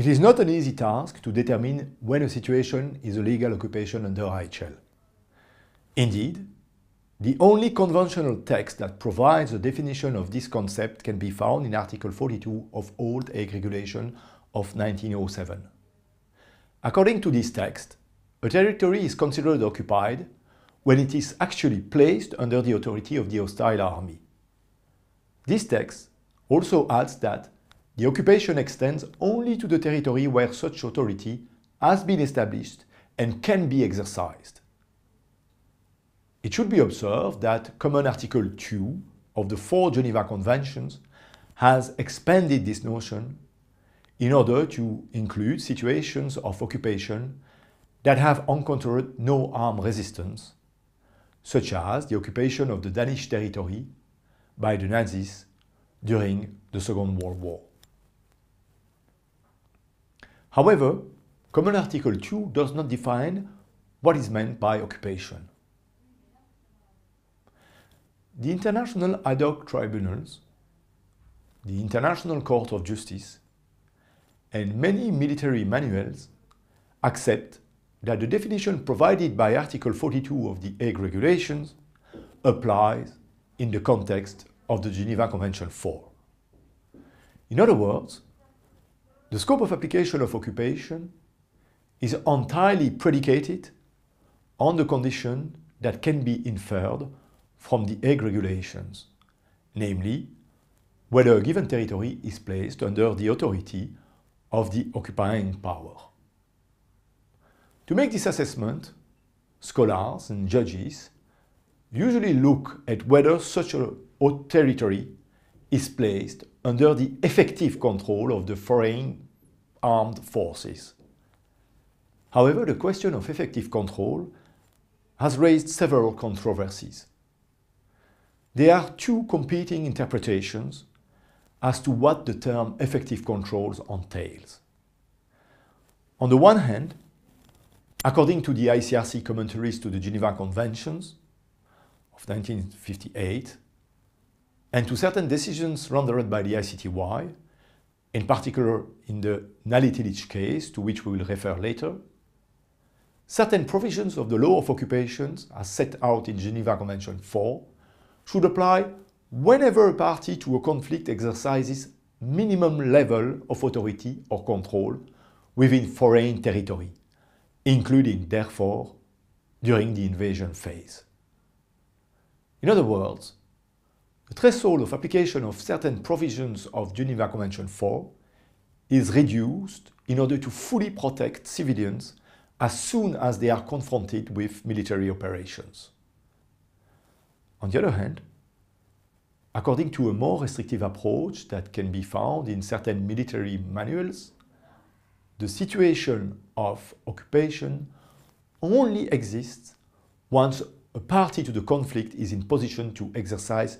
It is not an easy task to determine when a situation is a legal occupation under IHL. Indeed, the only conventional text that provides a definition of this concept can be found in Article 42 of Old Hague Regulation of 1907. According to this text, a territory is considered occupied when it is actually placed under the authority of the hostile army. This text also adds that the occupation extends only to the territory where such authority has been established and can be exercised. It should be observed that Common Article 2 of the four Geneva Conventions has expanded this notion in order to include situations of occupation that have encountered no armed resistance, such as the occupation of the Danish territory by the Nazis during the Second World War. However, Common Article 2 does not define what is meant by occupation. The international ad hoc tribunals, the International Court of Justice, and many military manuals accept that the definition provided by Article 42 of the Hague Regulations applies in the context of the Geneva Convention 4. In other words, the scope of application of occupation is entirely predicated on the condition that can be inferred from the Hague regulations, namely, whether a given territory is placed under the authority of the occupying power. To make this assessment, scholars and judges usually look at whether such a territory is placed under the effective control of the foreign armed forces. However, the question of effective control has raised several controversies. There are two competing interpretations as to what the term effective controls entails. On the one hand, according to the ICRC commentaries to the Geneva Conventions of 1958, and to certain decisions rendered by the ICTY, in particular in the Naletilić case, to which we will refer later, certain provisions of the law of occupations as set out in Geneva Convention 4 should apply whenever a party to a conflict exercises minimum level of authority or control within foreign territory, including, therefore, during the invasion phase. In other words, the threshold of application of certain provisions of Geneva Convention 4 is reduced in order to fully protect civilians as soon as they are confronted with military operations. On the other hand, according to a more restrictive approach that can be found in certain military manuals, the situation of occupation only exists once a party to the conflict is in position to exercise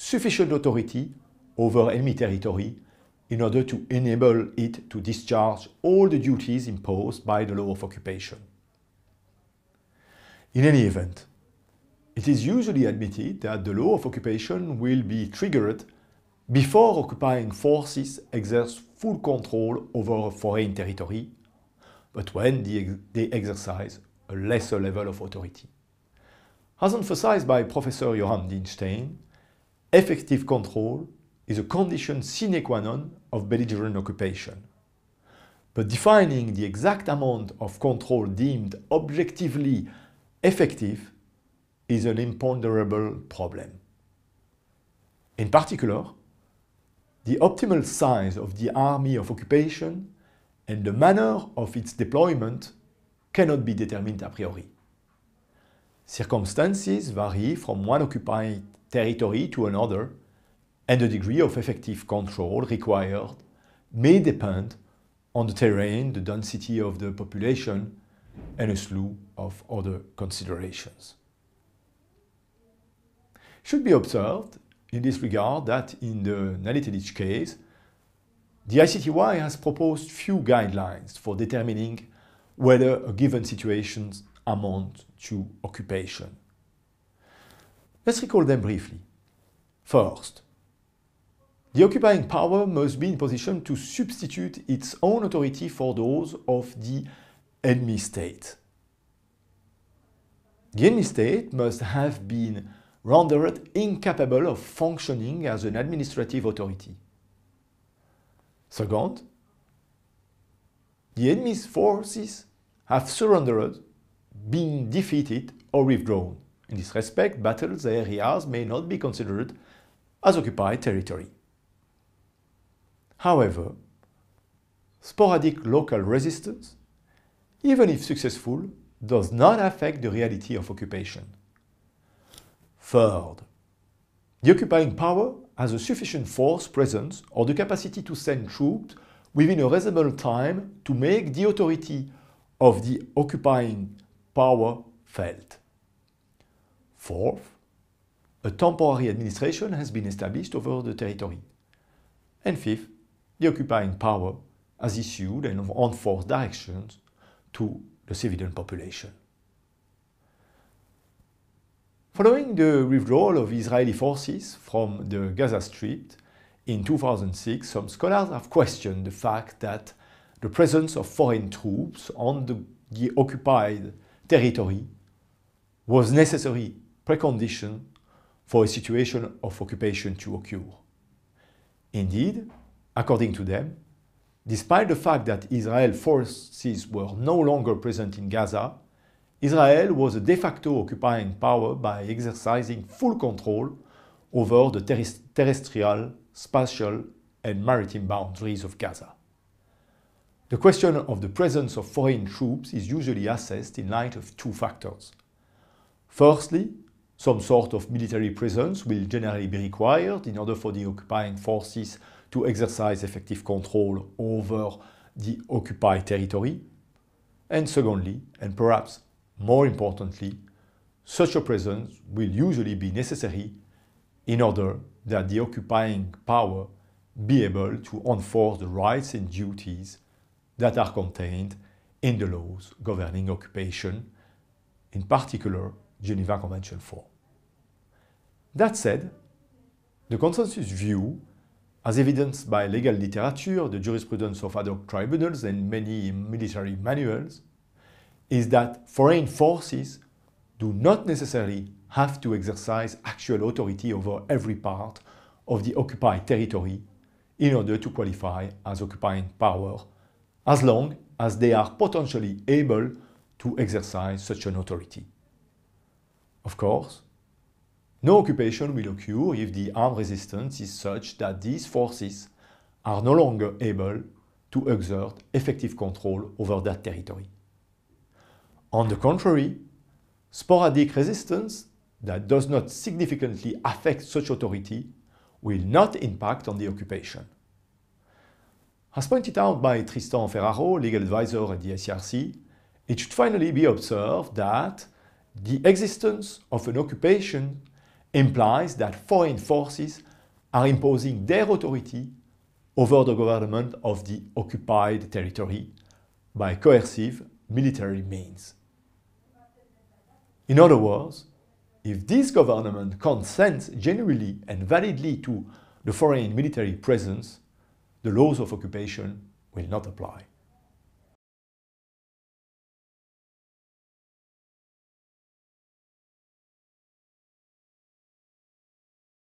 sufficient authority over enemy territory in order to enable it to discharge all the duties imposed by the law of occupation. In any event, it is usually admitted that the law of occupation will be triggered before occupying forces exert full control over a foreign territory, but when they exercise a lesser level of authority. As emphasized by Professor Yoram Dinstein, effective control is a condition sine qua non of belligerent occupation. But defining the exact amount of control deemed objectively effective is an imponderable problem. In particular, the optimal size of the army of occupation and the manner of its deployment cannot be determined a priori. Circumstances vary from one occupied territory to another, and the degree of effective control required may depend on the terrain, the density of the population, and a slew of other considerations. Should be observed in this regard that in the Naletilić case, the ICTY has proposed few guidelines for determining whether a given situation amounts to the occupying power must be in position to substitute its own authority for those of the enemy state. The enemy state must have been rendered incapable of functioning as an administrative authority. Second, the enemy's forces have surrendered, been defeated or withdrawn. In this respect, battle areas may not be considered as occupied territory. However, sporadic local resistance, even if successful, does not affect the reality of occupation. Third, the occupying power has a sufficient force presence or the capacity to send troops within a reasonable time to make the authority of the occupying power felt. Fourth, a temporary administration has been established over the territory. And fifth, the occupying power has issued and enforced directions to the civilian population. Following the withdrawal of Israeli forces from the Gaza Strip in 2006, some scholars have questioned the fact that the presence of foreign troops on the, the occupied territory was necessary precondition for a situation of occupation to occur. Indeed, According to them, despite the fact that Israel forces were no longer present in Gaza, Israel was a de facto occupying power by exercising full control over the terrestrial, spatial, and maritime boundaries of Gaza. The question of the presence of foreign troops is usually assessed in light of two factors. Firstly, some sort of military presence will generally be required in order for the occupying forces to exercise effective control over the occupied territory. And secondly, and perhaps more importantly, such a presence will usually be necessary in order that the occupying power be able to enforce the rights and duties that are contained in the laws governing occupation, in particular Geneva Convention 4. That said, the consensus view as evidenced by legal literature, the jurisprudence of ad hoc tribunals, and many military manuals, is that foreign forces do not necessarily have to exercise actual authority over every part of the occupied territory in order to qualify as occupying power, as long as they are potentially able to exercise such an authority. Of course, no occupation will occur if the armed resistance is such that these forces are no longer able to exert effective control over that territory. On the contrary, sporadic resistance that does not significantly affect such authority will not impact on the occupation. As pointed out by Tristan Ferraro, legal advisor at the ICRC, it should finally be observed that the existence of an occupation implies that foreign forces are imposing their authority over the government of the occupied territory by coercive military means. In other words, if this government consents genuinely and validly to the foreign military presence, the laws of occupation will not apply.